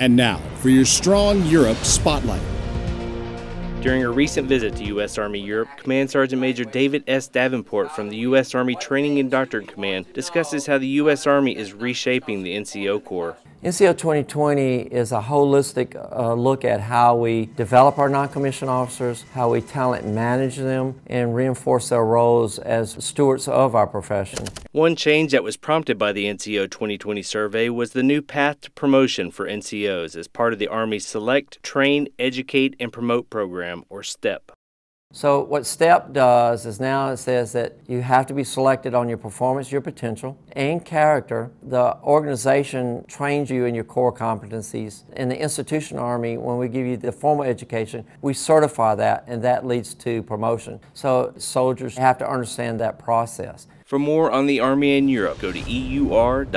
And now for your Strong Europe Spotlight. During a recent visit to U.S. Army Europe, Command Sergeant Major David S. Davenport from the U.S. Army Training and Doctrine Command discusses how the U.S. Army is reshaping the NCO Corps. NCO 2020 is a holistic uh, look at how we develop our non-commissioned officers, how we talent manage them, and reinforce their roles as stewards of our profession. One change that was prompted by the NCO 2020 survey was the new path to promotion for NCOs as part of the Army's Select, Train, Educate, and Promote program, or STEP. So what STEP does is now it says that you have to be selected on your performance, your potential, and character. The organization trains you in your core competencies. In the institution army, when we give you the formal education, we certify that and that leads to promotion. So soldiers have to understand that process. For more on the Army in Europe, go to eur.army.mil.